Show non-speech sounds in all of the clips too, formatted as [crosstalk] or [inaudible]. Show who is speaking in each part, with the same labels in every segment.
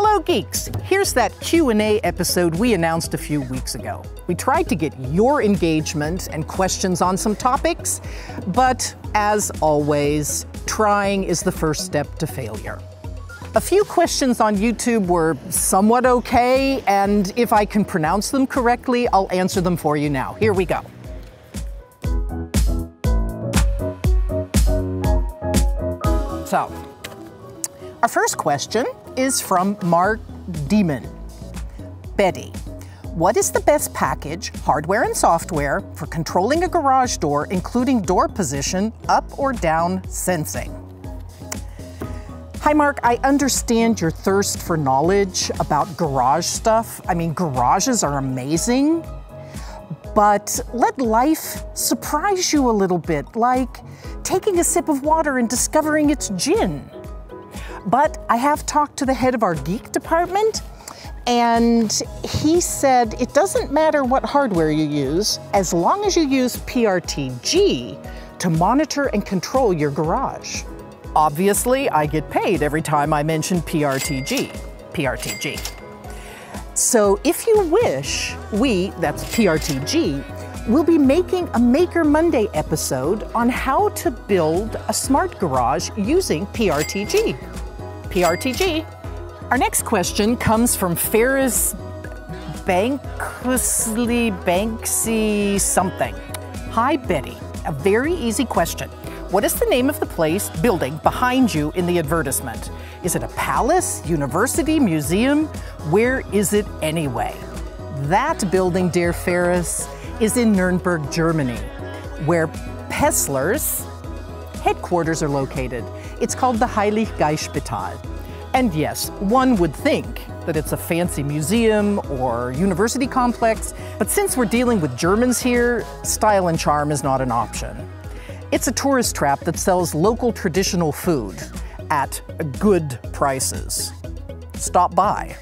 Speaker 1: Hello geeks. Here's that Q&A episode we announced a few weeks ago. We tried to get your engagement and questions on some topics, but as always, trying is the first step to failure. A few questions on YouTube were somewhat okay, and if I can pronounce them correctly, I'll answer them for you now. Here we go. So, our first question is from Mark Demon. Betty, what is the best package, hardware and software, for controlling a garage door, including door position, up or down sensing? Hi, Mark. I understand your thirst for knowledge about garage stuff. I mean, garages are amazing, but let life surprise you a little bit, like taking a sip of water and discovering it's gin. But I have talked to the head of our geek department, and he said it doesn't matter what hardware you use, as long as you use PRTG to monitor and control your garage. Obviously, I get paid every time I mention PRTG. PRTG. So if you wish, we, that's PRTG, will be making a Maker Monday episode on how to build a smart garage using PRTG. PRTG. Our next question comes from Ferris Banksly Banksy something. Hi, Betty. A very easy question. What is the name of the place, building behind you in the advertisement? Is it a palace, university, museum? Where is it anyway? That building, dear Ferris, is in Nuremberg, Germany, where Paessler's headquarters are located. It's called the Heilig Geistspital, And yes, one would think that it's a fancy museum or university complex, but since we're dealing with Germans here, style and charm is not an option. It's a tourist trap that sells local traditional food at good prices. Stop by.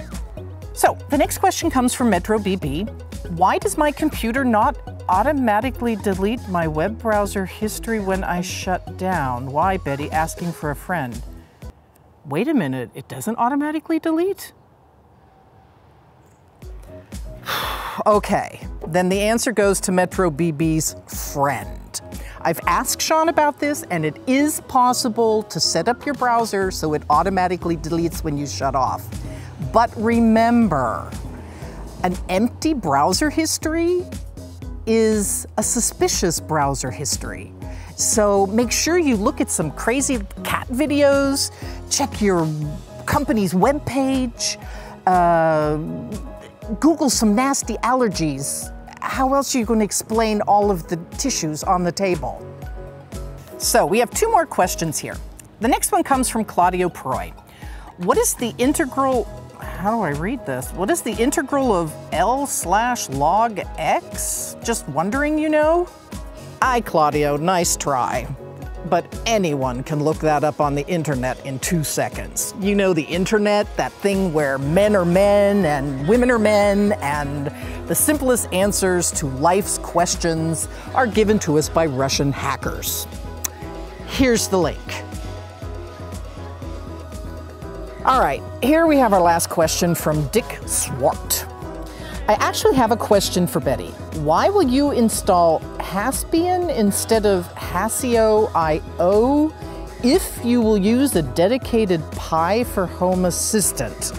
Speaker 1: So, the next question comes from Metro BB. Why does my computer not automatically delete my web browser history when I shut down? Why, Betty, asking for a friend? Wait a minute, it doesn't automatically delete? [sighs] okay, then the answer goes to Metro BB's friend. I've asked Sean about this, and it is possible to set up your browser so it automatically deletes when you shut off. But remember, an empty browser history is a suspicious browser history. So make sure you look at some crazy cat videos, check your company's webpage, uh, Google some nasty allergies how else are you going to explain all of the tissues on the table? So we have two more questions here. The next one comes from Claudio Proy. What is the integral, how do I read this? What is the integral of L slash log X? Just wondering, you know? Aye, Claudio, nice try but anyone can look that up on the internet in two seconds. You know the internet, that thing where men are men and women are men, and the simplest answers to life's questions are given to us by Russian hackers. Here's the link. All right, here we have our last question from Dick Swart. I actually have a question for Betty. Why will you install Hassbian instead of Hasio IO if you will use a dedicated Pi for Home Assistant?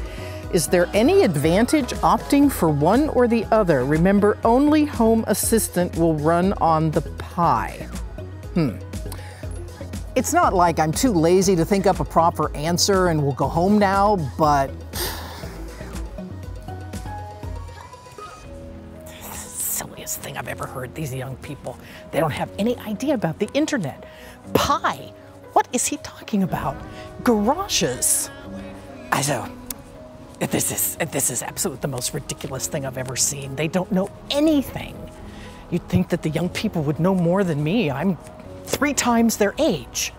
Speaker 1: Is there any advantage opting for one or the other? Remember, only Home Assistant will run on the Pi. Hmm. It's not like I'm too lazy to think up a proper answer and we'll go home now, but silliest thing I've ever heard. These young people, they don't have any idea about the internet. Pi, what is he talking about? Garages. Also, this is, this is absolutely the most ridiculous thing I've ever seen. They don't know anything. You'd think that the young people would know more than me. I'm three times their age.